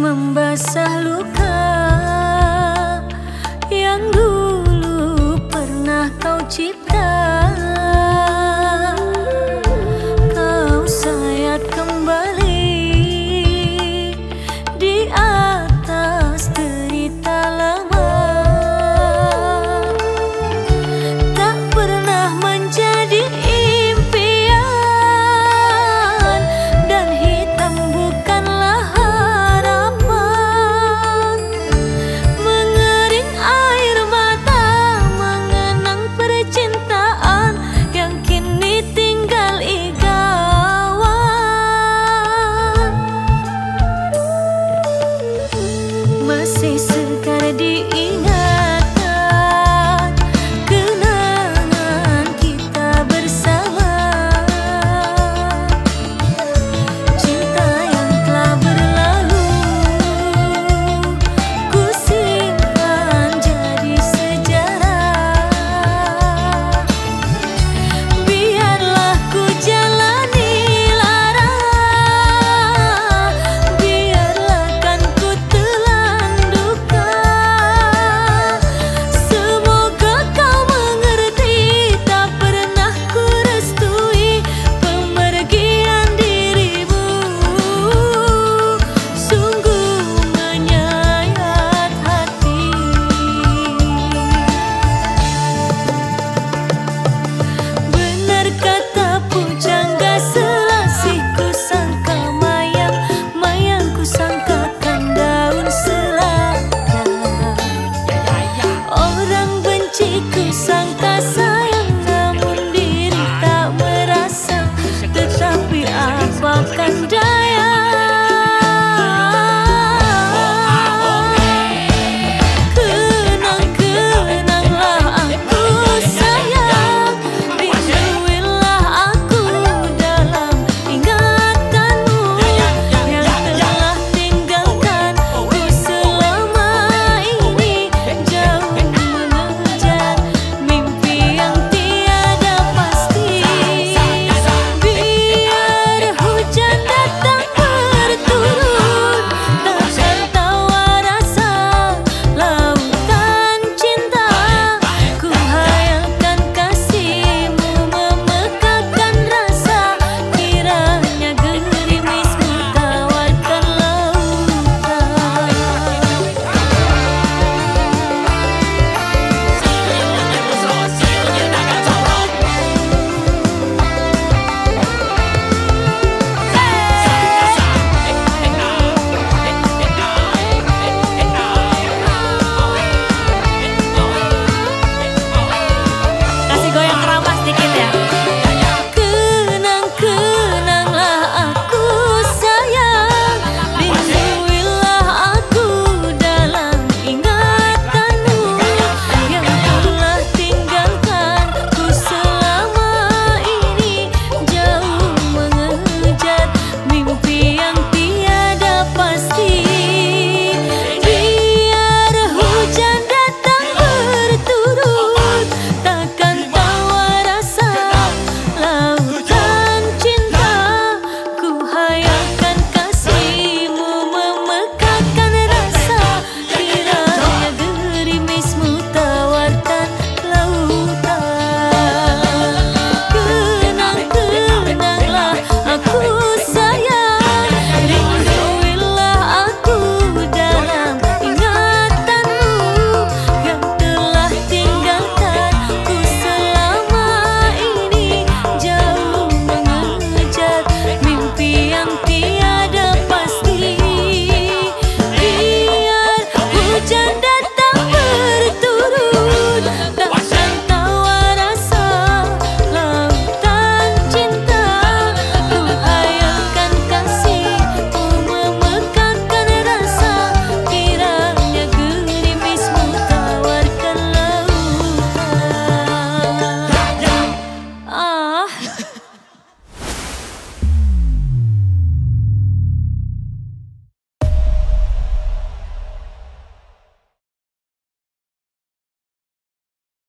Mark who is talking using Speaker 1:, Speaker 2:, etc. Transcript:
Speaker 1: membasah luka. masih